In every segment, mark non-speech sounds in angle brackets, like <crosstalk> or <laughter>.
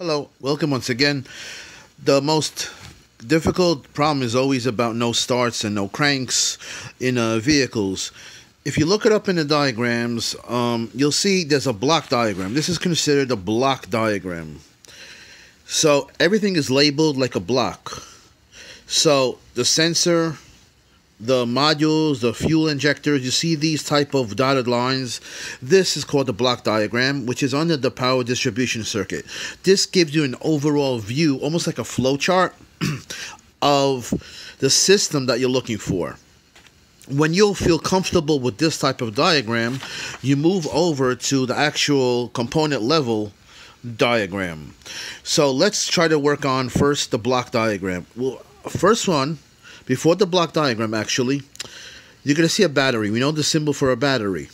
Hello, welcome once again. The most difficult problem is always about no starts and no cranks in uh, vehicles. If you look it up in the diagrams, um, you'll see there's a block diagram. This is considered a block diagram. So everything is labeled like a block. So the sensor, the modules, the fuel injectors, you see these type of dotted lines. This is called the block diagram, which is under the power distribution circuit. This gives you an overall view, almost like a flow chart <clears throat> of the system that you're looking for. When you'll feel comfortable with this type of diagram, you move over to the actual component level diagram. So let's try to work on first the block diagram. Well, first one before the block diagram, actually, you're going to see a battery. We know the symbol for a battery.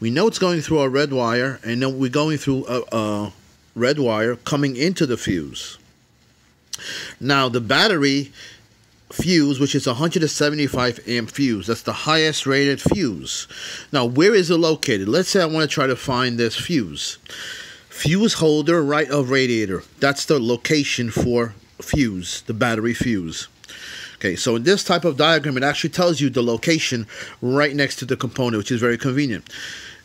We know it's going through a red wire, and then we're going through a, a red wire coming into the fuse. Now, the battery fuse, which is 175 amp fuse. That's the highest rated fuse. Now, where is it located? Let's say I want to try to find this fuse. Fuse holder right of radiator. That's the location for fuse, the battery fuse. Okay, so in this type of diagram, it actually tells you the location right next to the component, which is very convenient.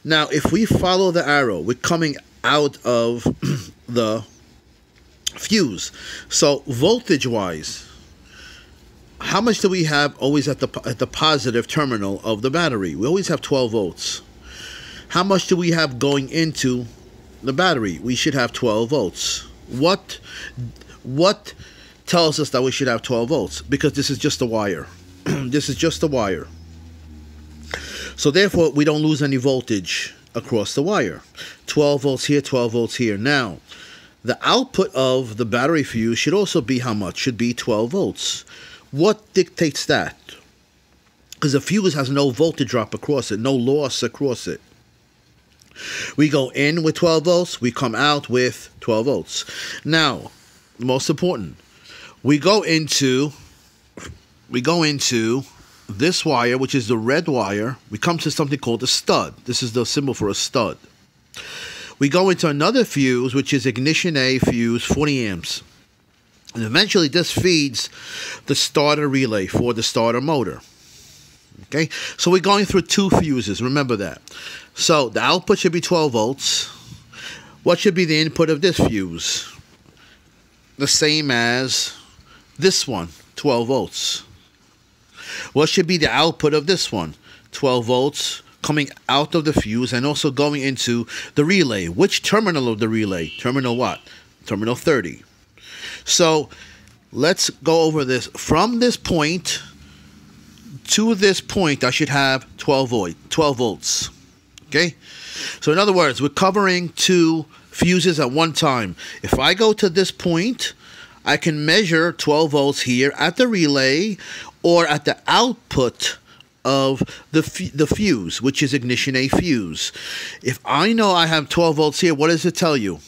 Now, if we follow the arrow, we're coming out of <clears throat> the fuse. So voltage-wise, how much do we have always at the at the positive terminal of the battery? We always have 12 volts. How much do we have going into the battery? We should have 12 volts. What what tells us that we should have 12 volts because this is just a wire. <clears throat> this is just a wire. So therefore, we don't lose any voltage across the wire. 12 volts here, 12 volts here. Now, the output of the battery fuse should also be how much? Should be 12 volts. What dictates that? Because the fuse has no voltage drop across it, no loss across it. We go in with 12 volts, we come out with 12 volts. Now, most important, we go into we go into this wire, which is the red wire. We come to something called a stud. This is the symbol for a stud. We go into another fuse, which is ignition A fuse, 40 amps. And eventually this feeds the starter relay for the starter motor. Okay, so we're going through two fuses, remember that. So the output should be 12 volts. What should be the input of this fuse? The same as this one, 12 volts. What should be the output of this one? 12 volts coming out of the fuse and also going into the relay. Which terminal of the relay? Terminal what? Terminal 30. So let's go over this. From this point to this point, I should have 12 volt, 12 volts. Okay? So in other words, we're covering two fuses at one time. If I go to this point, I can measure 12 volts here at the relay or at the output of the the fuse, which is ignition A fuse. If I know I have 12 volts here, what does it tell you?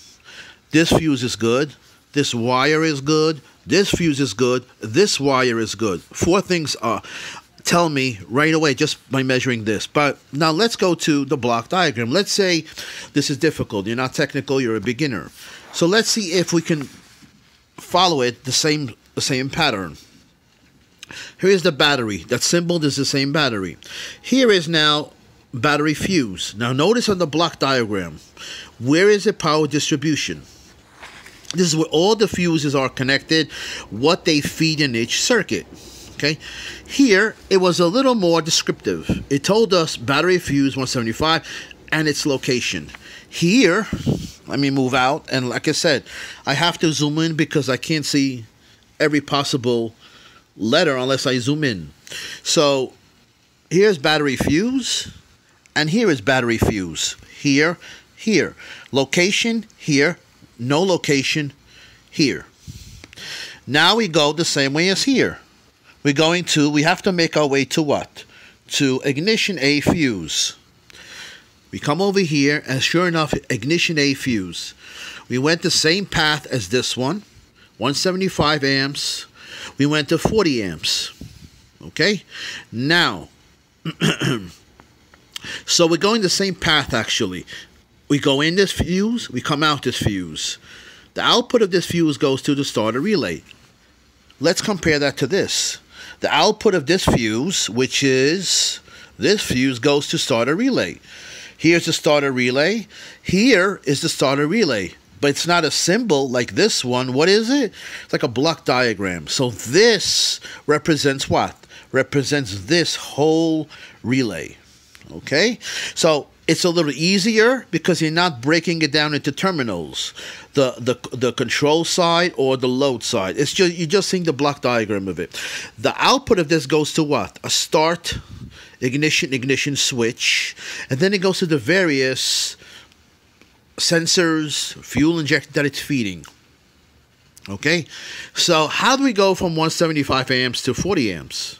This fuse is good. This wire is good. This fuse is good. This wire is good. Four things are tell me right away just by measuring this. But now let's go to the block diagram. Let's say this is difficult. You're not technical. You're a beginner. So let's see if we can follow it the same the same pattern. Here is the battery. That symbol is the same battery. Here is now battery fuse. Now notice on the block diagram, where is the power distribution? This is where all the fuses are connected, what they feed in each circuit. Okay, here it was a little more descriptive. It told us battery fuse 175 and its location. Here, let me move out. And like I said, I have to zoom in because I can't see every possible letter unless I zoom in. So here's battery fuse, and here is battery fuse. Here, here. Location, here. No location, here. Now we go the same way as here. We're going to, we have to make our way to what? To ignition A fuse. We come over here, and sure enough, ignition A fuse. We went the same path as this one, 175 amps. We went to 40 amps. Okay? Now, <clears throat> so we're going the same path actually. We go in this fuse, we come out this fuse. The output of this fuse goes to the starter relay. Let's compare that to this. The output of this fuse, which is this fuse, goes to starter relay. Here's the starter relay. Here is the starter relay. But it's not a symbol like this one. What is it? It's like a block diagram. So this represents what? Represents this whole relay. Okay? So it's a little easier because you're not breaking it down into terminals, the the the control side or the load side. It's just you're just seeing the block diagram of it. The output of this goes to what? A start, ignition, ignition switch, and then it goes to the various sensors, fuel injector that it's feeding. Okay, so how do we go from 175 amps to 40 amps?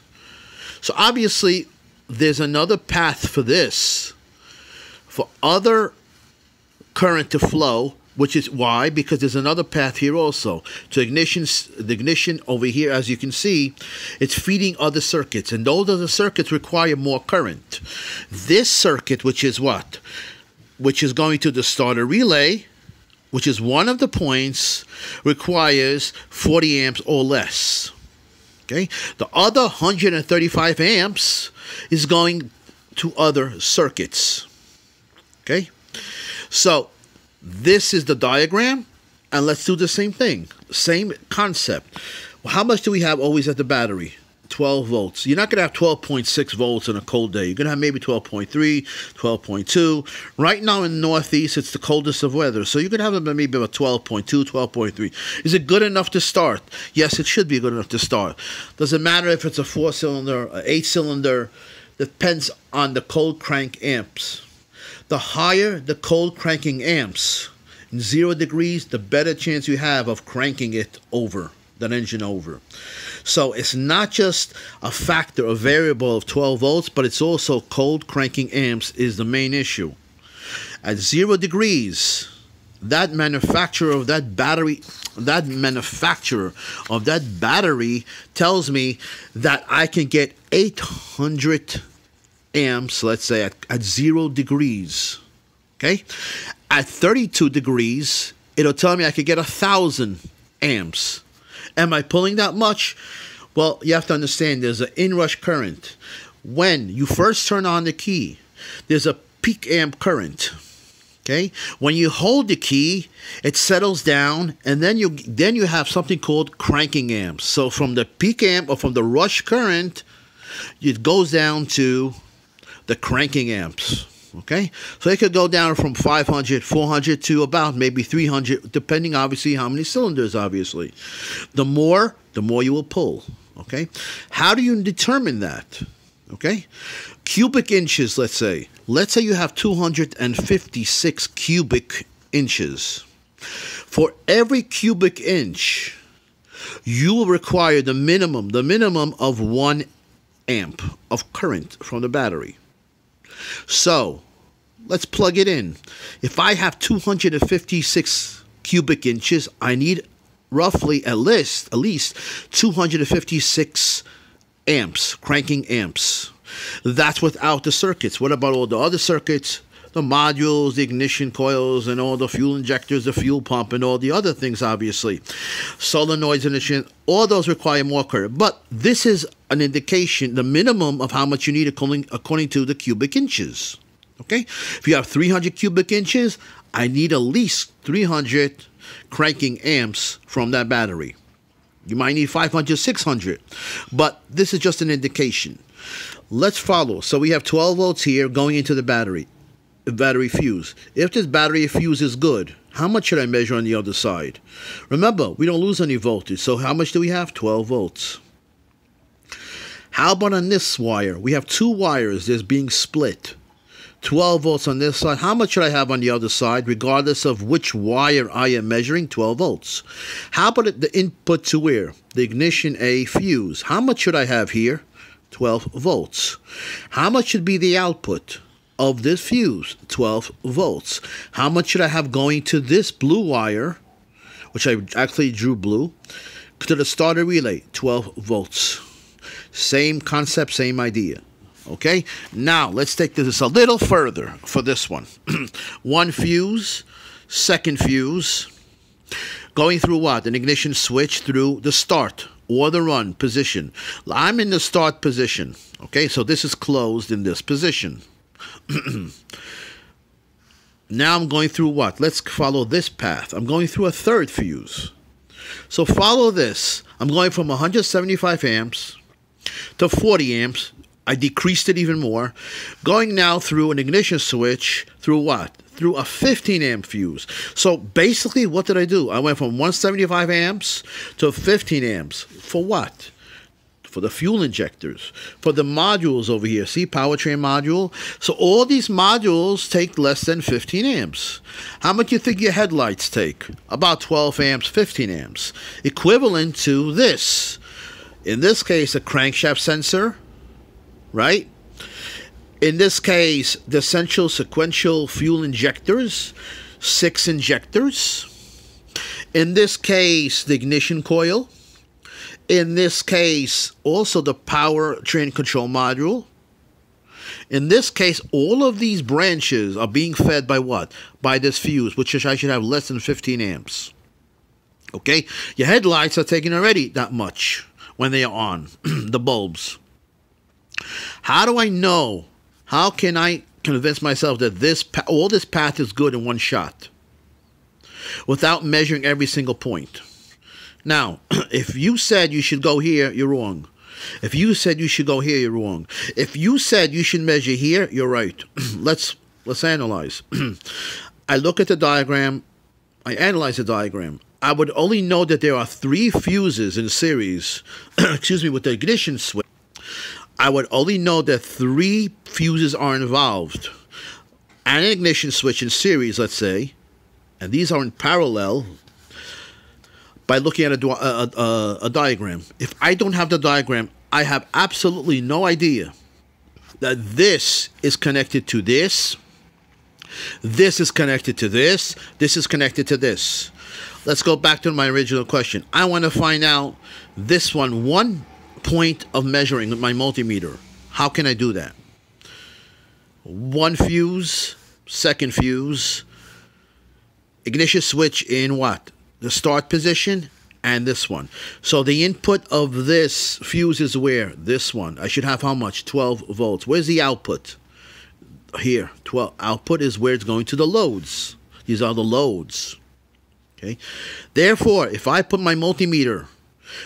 So obviously, there's another path for this for other current to flow, which is why because there's another path here also to ignition. The ignition over here, as you can see, it's feeding other circuits, and those other circuits require more current. This circuit, which is what, which is going to the starter relay, which is one of the points, requires 40 amps or less. Okay, the other 135 amps is going to other circuits. Okay? So this is the diagram, and let's do the same thing. Same concept. Well, how much do we have always at the battery? 12 volts. You're not going to have 12.6 volts in a cold day. You're going to have maybe 12.3, 12.2. Right now in the Northeast, it's the coldest of weather. So you could have maybe about 12.2, 12.3. Is it good enough to start? Yes, it should be good enough to start. Doesn't matter if it's a four cylinder, eight cylinder. Depends on the cold crank amps. The higher the cold cranking amps, in zero degrees, the better chance you have of cranking it over, that engine over. So it's not just a factor, a variable of 12 volts, but it's also cold cranking amps is the main issue. At zero degrees, that manufacturer of that battery that manufacturer of that battery tells me that I can get 800 amps, let's say at, at zero degrees. Okay? At 32 degrees, it'll tell me I could get a thousand amps. Am I pulling that much? Well, you have to understand there's an inrush current. When you first turn on the key, there's a peak amp current. Okay? When you hold the key, it settles down and then you then you have something called cranking amps. So from the peak amp or from the rush current, it goes down to the cranking amps. Okay, so it could go down from 500, 400 to about maybe 300, depending obviously how many cylinders. Obviously, the more, the more you will pull. Okay, how do you determine that? Okay, cubic inches. Let's say, let's say you have 256 cubic inches. For every cubic inch, you will require the minimum, the minimum of one amp of current from the battery. So let's plug it in. If I have 256 cubic inches, I need roughly at least at least 256 amps, cranking amps. That's without the circuits. What about all the other circuits? The modules, the ignition coils, and all the fuel injectors, the fuel pump, and all the other things, obviously. Solenoids and all those require more current. But this is an indication, the minimum of how much you need according, according to the cubic inches. Okay? If you have 300 cubic inches, I need at least 300 cranking amps from that battery. You might need 500, 600, but this is just an indication. Let's follow. So we have 12 volts here going into the battery, battery fuse. If this battery fuse is good, how much should I measure on the other side? Remember, we don't lose any voltage, so how much do we have? 12 volts. How about on this wire? We have two wires that's being split. 12 volts on this side. How much should I have on the other side, regardless of which wire I am measuring? 12 volts. How about the input to where? The ignition A fuse. How much should I have here? 12 volts. How much should be the output of this fuse? 12 volts. How much should I have going to this blue wire, which I actually drew blue, to the starter relay? 12 volts. Same concept, same idea. Okay, now let's take this a little further for this one. <clears throat> one fuse, second fuse. Going through what? An ignition switch through the start or the run position. I'm in the start position. Okay, so this is closed in this position. <clears throat> now I'm going through what? Let's follow this path. I'm going through a third fuse. So follow this. I'm going from 175 amps to 40 amps. I decreased it even more. Going now through an ignition switch through what? Through a 15 amp fuse. So basically, what did I do? I went from 175 amps to 15 amps. For what? For the fuel injectors, for the modules over here. See, powertrain module. So all these modules take less than 15 amps. How much you think your headlights take? About 12 amps, 15 amps. Equivalent to this. In this case, a crankshaft sensor, right? In this case, the central sequential fuel injectors, six injectors. In this case, the ignition coil in this case, also the power train control module. In this case, all of these branches are being fed by what? By this fuse, which I should have less than 15 amps. Okay? Your headlights are taking already that much when they are on, <clears throat> the bulbs. How do I know? How can I convince myself that this all this path is good in one shot without measuring every single point? Now, <clears throat> if you said you should go here, you're wrong. If you said you should go here, you're wrong. If you said you should measure here, you're right. <clears throat> let's let's analyze. <clears throat> I look at the diagram. I analyze the diagram. I would only know that there are three fuses in series. excuse me, with the ignition switch. I would only know that three fuses are involved. An ignition switch in series, let's say, and these are in parallel by looking at a, a, a, a diagram. If I don't have the diagram, I have absolutely no idea that this is connected to this, this is connected to this, this is connected to this. Let's go back to my original question. I want to find out this one, one point of measuring with my multimeter. How can I do that? One fuse, second fuse, ignition switch in what? The start position and this one. So the input of this fuse is where? This one. I should have how much? 12 volts. Where's the output? Here. 12. Output is where it's going to the loads. These are the loads. Okay. Therefore, if I put my multimeter,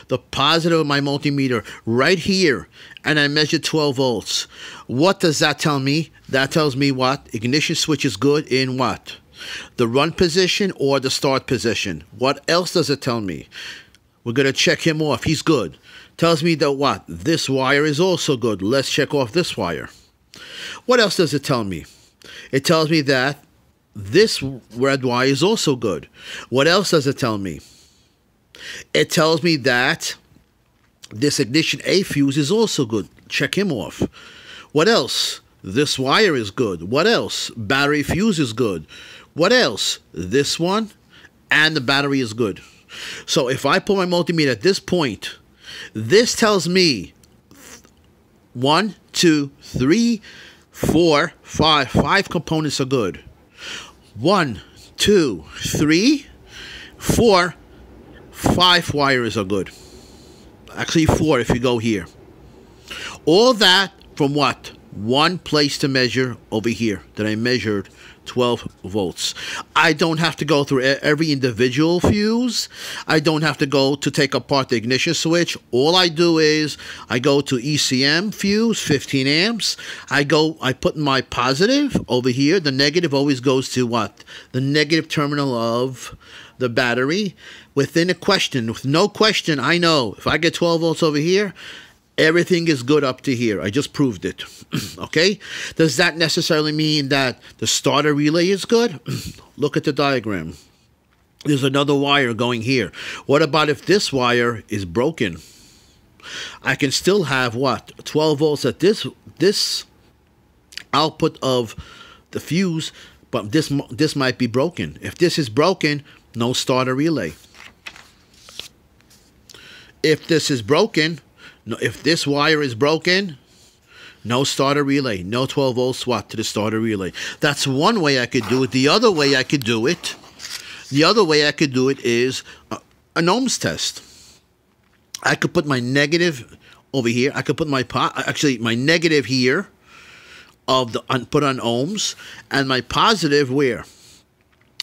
the positive of my multimeter right here, and I measure 12 volts, what does that tell me? That tells me what? Ignition switch is good in what? The run position or the start position. What else does it tell me? We're going to check him off. He's good. Tells me that what? This wire is also good. Let's check off this wire. What else does it tell me? It tells me that this red wire is also good. What else does it tell me? It tells me that this ignition A fuse is also good. Check him off. What else? This wire is good. What else? Battery fuse is good. What else? This one and the battery is good. So if I put my multimeter at this point, this tells me one, two, three, four, five. Five components are good. One, two, three, four, five wires are good. Actually, four if you go here. All that from what? One place to measure over here that I measured 12 volts. I don't have to go through every individual fuse. I don't have to go to take apart the ignition switch. All I do is I go to ECM fuse, 15 amps. I go, I put my positive over here. The negative always goes to what? The negative terminal of the battery. Within a question, with no question, I know if I get 12 volts over here, Everything is good up to here. I just proved it. <clears throat> okay? Does that necessarily mean that the starter relay is good? <clears throat> Look at the diagram. There's another wire going here. What about if this wire is broken? I can still have what? 12 volts at this this output of the fuse, but this this might be broken. If this is broken, no starter relay. If this is broken, no, if this wire is broken, no starter relay, no 12 volt SWAT to the starter relay. That's one way I could do it. The other way I could do it, The other way I could do it is a, an ohms test. I could put my negative over here. I could put my pot actually my negative here of the put on ohms and my positive where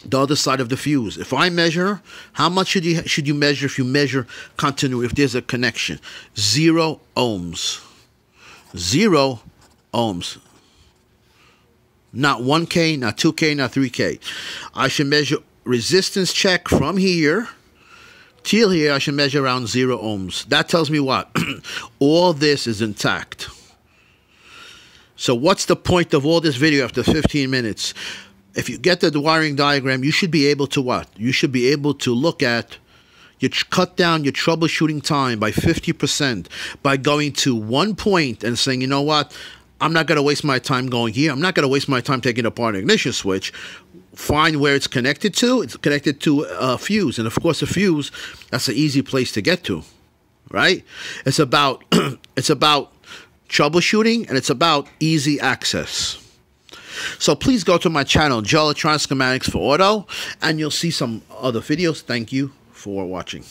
the other side of the fuse. If I measure, how much should you should you measure if you measure continuity if there's a connection? 0 ohms. 0 ohms. Not 1K, not 2K, not 3K. I should measure resistance check from here till here. I should measure around 0 ohms. That tells me what? <clears throat> all this is intact. So what's the point of all this video after 15 minutes? If you get the wiring diagram, you should be able to what? You should be able to look at you cut down your troubleshooting time by 50% by going to one point and saying, you know what? I'm not going to waste my time going here. I'm not going to waste my time taking apart an ignition switch. Find where it's connected to. It's connected to a fuse. And of course, a fuse, that's an easy place to get to, right? It's about, <clears throat> it's about troubleshooting and it's about easy access. So please go to my channel, Joe Electronic Schematics for Auto, and you'll see some other videos. Thank you for watching.